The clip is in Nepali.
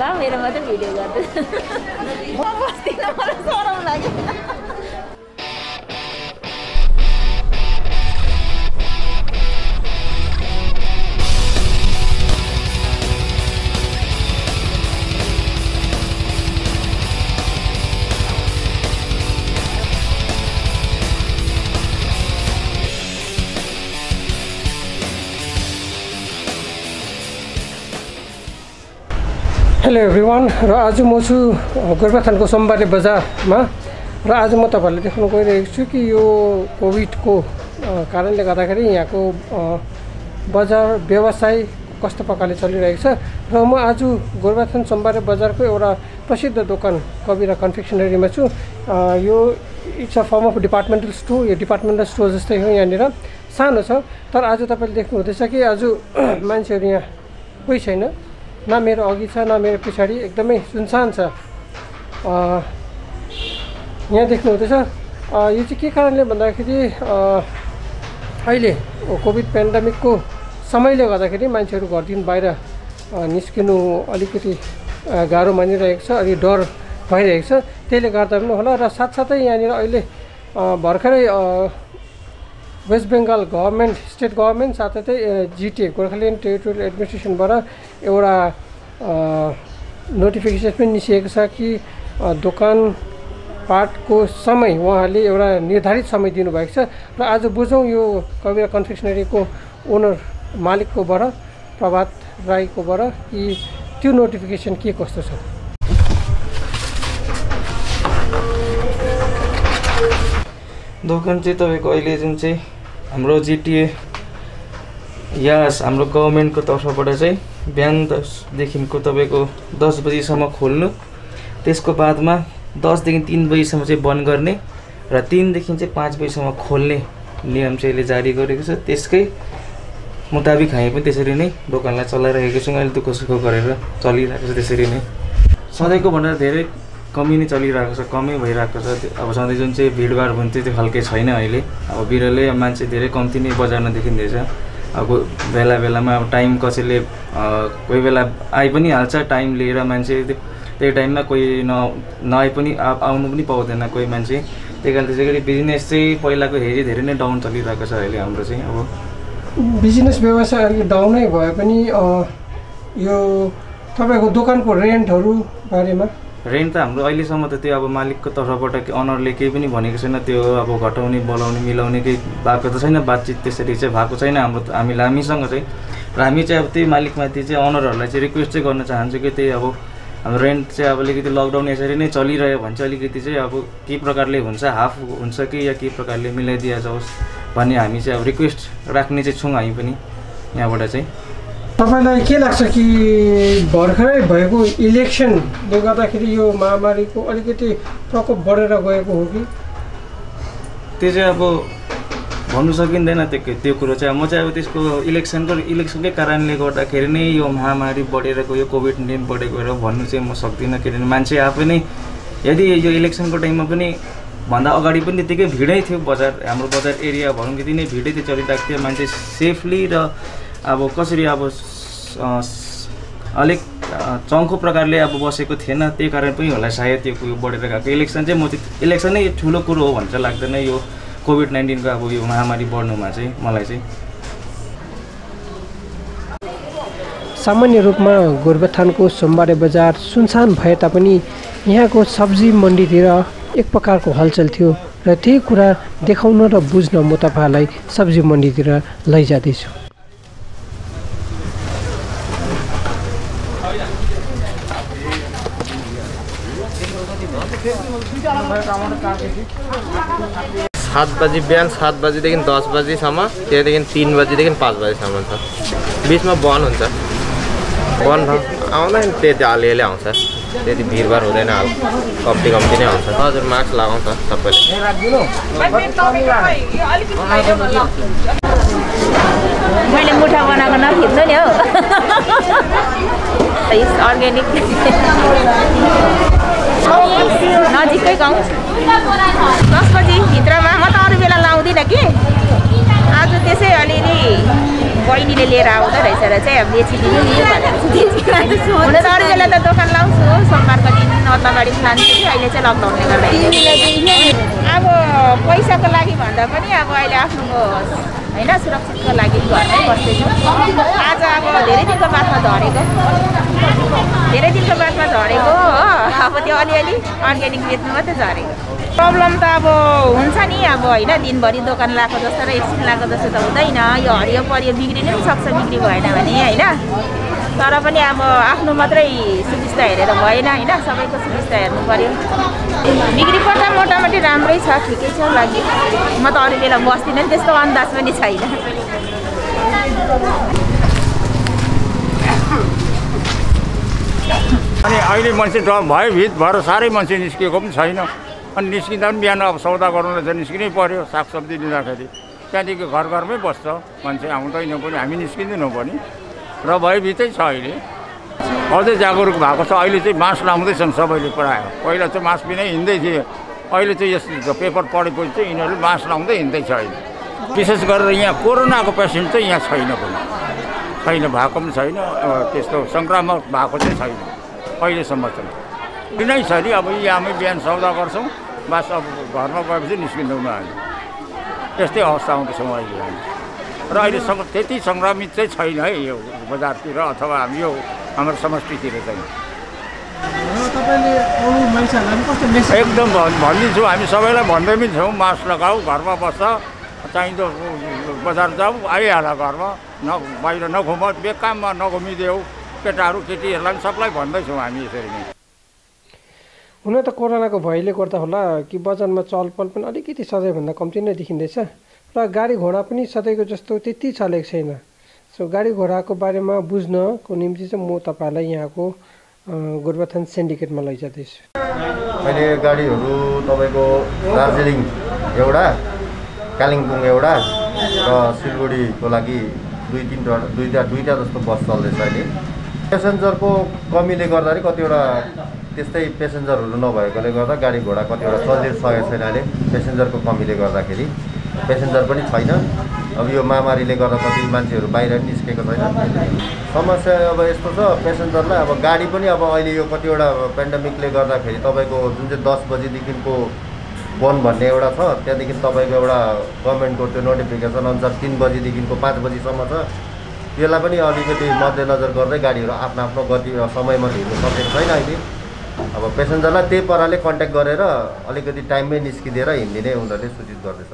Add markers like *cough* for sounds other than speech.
ल मेरो मात्रै भिडियो गर्दै म बस्दिनँ मलाई सराउ लाग्यो हेलो एभ्रिवान र आज म छु अ, गोरुबथानको सोमबारे बजारमा। र आज म तपाईँहरूलाई देखाउन गइरहेको छु कि यो कोभिडको कारणले गर्दाखेरि यहाँको बजार व्यवसाय कस्तो प्रकारले चलिरहेको छ। र म आज गोरुबथान सोमबारे बजारको एउटा प्रसिद्ध दोकान कविरा कन्फेक्सनरीमा छु। यो it's a firm of departmental store यो डिपार्टमेन्टल स्टोर जस्तै हो यहाँनिर। सानो छ तर आज तपाईँले देख्नुहुँदैछ कि आज *clears throat* मान्छेहरू यहाँ कोही छैन। न मेरो अघि छ न मेरो पछाडि एकदमै सुनसान छ। यहाँ देख्नुहुँदैछ। अ, यो चाहिँ के कारणले भन्दाखेरि अहिले कोभिड पेन्डेमिकको समयले गर्दाखेरि मान्छेहरू घरदेखि बाहिर निस्किनु अलिकति गाह्रो मानिरहेको छ अलि डर भइरहेको छ। त्यसले गर्दा पनि होला र साथसाथै यहाँनिर अहिले भर्खरै West Bengal government state government साथसाथै जिटिए गोर्खाल्यान्ड टेरिटोरियल एडमिनिस्ट्रेसनबाट एउटा नोटिफिकेसन पनि निस्किएको छ कि दोकान पाटको समय उहाँहरूले एउटा निर्धारित समय दिनुभएको छ र आज बुझौँ यो कविरा कन्फेक्सनरीको ओनर मालिककोबाट प्रभात राईकोबाट कि त्यो नोटिफिकेसन के कस्तो छ? दोकान चाहिँ तपाईँको अहिले जुन चाहिँ हाम्रो जिटिए यास हाम्रो गभर्मेन्टको तर्फबाट चाहिँ बिहान दसदेखिको तपाईँको दस बजीसम्म खोल्नु। त्यसको बादमा दसदेखि तिन बजीसम्म चाहिँ बन्द गर्ने र तिनदेखि चाहिँ पाँच बजीसम्म खोल्ने नियम चाहिँ अहिले जारी गरेको छ। त्यसकै मुताबिक हामी पनि त्यसरी नै दोकानलाई चलाइरहेको छौँ। अहिले दुःख सुख गरेर चलिरहेको छ त्यसरी नै। सधैँको भन्दा धेरै कमी नै चलिरहेको छ कमै भइरहेको छ। अब सधैँ जुन चाहिँ भिडभाड हुन्थ्यो त्यो खालके छैन अहिले। अब बिरलै मान्छे धेरै कम्ती नै बजारमा देखिँदैछ। अब बेला बेलामा अब टाइम कसैले कोही बेला आइ पनि हाल्छ टाइम लिएर मान्छे त्यो त्यही टाइममा कोही न नआए पनि आउनु पनि पाउँदैन कोही मान्छे। त्यही कारण त्यसै गरी बिजनेस चाहिँ पहिलाको हेरी धेरै नै डाउन चलिरहेको छ अहिले हाम्रो चाहिँ अब। बिजनेस व्यवसाय अलिक डाउनै भए पनि यो तपाईँको दोकानको रेन्टहरू बारेमा? रेन्ट त हाम्रो अहिलेसम्म त त्यो अब मालिकको तर्फबाट अनरले केही पनि भनेको छैन त्यो अब घटाउने बोलाउने मिलाउने केही भएको त छैन बातचित त्यसरी चाहिँ भएको छैन। हाम्रो हामीलाई हामीसँग चाहिँ र हामी चाहिँ अब त्यही मालिकमाथि चाहिँ अनरहरूलाई चाहिँ रिक्वेस्ट चाहिँ गर्न चाहन्छु कि त्यही अब हाम्रो रेन्ट चाहिँ अब अलिकति लकडाउन यसरी नै चलिरह्यो भने चाहिँ अलिकति चाहिँ अब के प्रकारले हुन्छ हाफ हुन्छ कि या के प्रकारले मिलाइदिया जाओस् भन्ने हामी चाहिँ अब रिक्वेस्ट राख्ने चाहिँ छौँ हामी पनि यहाँबाट चाहिँ। तपाईँलाई के लाग्छ कि भर्खरै भएको इलेक्सनले गर्दाखेरि यो महामारीको अलिकति प्रकोप बढेर गएको हो कि? त्यो चाहिँ अब भन्नु सकिँदैन त्यो त्यो कुरो चाहिँ। म चाहिँ अब त्यसको इलेक्सनको इलेक्सनकै कारणले गर्दाखेरि नै यो महामारी बढेर गयो कोभिड नाइन्टिन बढेको र भन्नु चाहिँ म सक्दिनँ किनभने मान्छे आफै नै यदि यो इलेक्सनको टाइममा पनि भन्दा अगाडि पनि त्यतिकै भिडै थियो बजार हाम्रो बजार एरिया भनौँ त्यति नै भिडै थियो चलिरहेको थियो। मान्छे सेफली र अब कसरी अब अलिक चङ्खो प्रकारले अब बसेको थिएन त्यही कारण पनि होला सायद त्यो कुरो बढेर गएको। इलेक्सन चाहिँ म त्यो इलेक्सन नै ठुलो कुरो हो भन्छ चाहिँ लाग्दैन। यो कोभिड नाइन्टिनको अब यो महामारी बढ्नुमा चाहिँ मलाई चाहिँ। सामान्य रूपमा गोरुबथानको सोमबारे बजार सुनसान भए तापनि यहाँको सब्जी मन्डीतिर एक प्रकारको हलचल थियो र त्यही कुरा देखाउन र बुझ्न म तपाईँहरूलाई सब्जी मन्डीतिर लैजाँदैछु। सात बजी बिहान सात बजीदेखि दस बजीसम्म त्यहाँदेखि तिन बजीदेखि पाँच बजीसम्म छ बिचमा बन्द हुन्छ बन्द आउँदैन त्यति अलिअलि आउँछ त्यति भिडभाड हुँदैन अब कम्ती कम्ती नै आउँछ हजुर मास्क लगाउँछ सबैले मैले मुठा बनाएको नखिच्नु नि हौ। अर्ग्यानिक नजिकै गाउँ। दस बजी भित्रमा म त अरू बेला लाउँदिनँ कि। आज त्यसै अलिअलि बहिनीले लिएर आउँदो रहेछ र चाहिँ अब बेचिदिनु हुन त अरू बेला त दोकान लाउँछु सोमबारको दिन अत्ताबाडी लान्छु कि अहिले चाहिँ लकडाउनले गर्दा अब पैसाको लागि भन्दा पनि अब अहिले आफ्नो होइन सुरक्षितको लागि घरमै बस्दैछु। आज अब धेरै दिनको बादमा झरेको। धेरै दिनको बादमा झरेको हो। अब त्यो अलिअलि अर्ग्यानिक बेच्नु मात्रै झरेको। प्रब्लम त अब हुन्छ नि अब होइन दिनभरि दोकान लगाएको जस्तो र एकछिन लगाएको जस्तो त हुँदैन। यो हरियो परियो बिग्रिनु पनि सक्छ बिक्री भएन भने होइन। तर पनि अब आफ्नो मात्रै सुविस्ता हेरेर भएन होइन। सबैको सुविस्ता हेर्नु पऱ्यो बिक्री पट्टा मोटामोटी राम्रै छ ठिकै छ लागि म त अरू बेला बस्दिनँ नि त्यस्तो अन्दाज पनि छैन। अहिले मान्छे ड भयभीत भएर साह्रै मान्छे निस्किएको पनि छैन। अनि निस्किँदा पनि बिहान अब सौदा गर्नुलाई चाहिँ निस्किनै पऱ्यो सागसब्जी लिँदाखेरि त्यहाँदेखि घर घरमै बस्छ मान्छे आउँदैन पनि हामी निस्किँदैनौँ पनि। र भयभितै छ अहिले। अझै जागरुक भएको छ। अहिले चाहिँ मास्क लाउँदैछन् सबैले प्रायः। पहिला चाहिँ मास्क बिनै हिँड्दै थिए। अहिले चाहिँ यस पेपर पढेपछि चाहिँ यिनीहरू मास्क लाउँदै हिँड्दैछ अहिले। विशेष गरेर यहाँ कोरोनाको पेसेन्ट चाहिँ यहाँ छैन पनि। छैन भएको पनि छैन त्यस्तो सङ्क्रामक भएको चाहिँ छैन। अहिलेसम्म चाहिँ। किनै छ नि अब यहाँमै बिहान सौदा गर्छौँ। बस अब घरमा गएपछि निस्किँदैनौँ हामी। त्यस्तै अवस्था आउँदैछौँ अहिले हामी। र अहिलेसम्म त्यति सङ्क्रमित चाहिँ छैन है यो बजारतिर अथवा हामी यो हाम्रो समष्टितिर चाहिँ। एकदम भन् भनिदिन्छौँ। हामी सबैलाई भन्दै पनि छौँ मास्क लगाऊ घरमा बस्छ चाहिँदो बजार जाऊ आइहाल घरमा। न बाहिर नघुम बेकाममा नघुमिदेऊ। केटाहरू केटीहरूलाई पनि सबलाई भन्दैछौँ हामी यसरी नै। हुन त कोरोनाको भयले गर्दा होला कि बजारमा चहलपहल पनि अलिकति सधैँभन्दा कम्ती नै देखिँदैछ र गाडी घोडा पनि सधैँको जस्तो त्यति चलेको छैन। सो गाडी घोडाको बारेमा बुझ्नको निम्ति चाहिँ म तपाईँहरूलाई यहाँको गोरुबथान सेन्डिकेटमा लैजाँदैछु। अहिले गाडीहरू तपाईँको दार्जिलिङ एउटा कालिम्पोङ एउटा र सिलगढीको लागि दुई तिनवटा दुईवटा दुईवटा जस्तो बस चल्दैछ अहिले। पेसेन्जरको कमीले गर्दाखेरि कतिवटा त्यस्तै पेसेन्जरहरू नभएकोले गर्दा गाडी घोडा कतिवटा चलिसकेको छैन अहिले पेसेन्जरको कमीले गर्दाखेरि। पेसेन्जर पनि छैन। अब यो महामारीले गर्दा कति मान्छेहरू बाहिर निस्केको छैन। समस्या अब यस्तो छ पेसेन्जरलाई अब गाडी पनि अब अहिले यो कतिवटा पेन्डेमिकले गर्दाखेरि तपाईँको जुन चाहिँ दस बजीदेखिको बन्द भन्ने एउटा छ त्यहाँदेखि तपाईँको एउटा गभर्मेन्टको त्यो नोटिफिकेसन अनुसार तिन बजीदेखिको पाँच बजीसम्म छ। त्यसलाई पनि अलिकति मध्यनजर गर्दै गाडीहरू आफ्नो आफ्नो गति समयमा हिँड्नु सकेको छैन अहिले। अब पेसेन्जरलाई त्यही पाराले कन्ट्याक्ट गरेर अलिकति टाइममै निस्किदिएर हिँडिदिने उनीहरूले सूचित गर्दैछ।